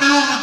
music.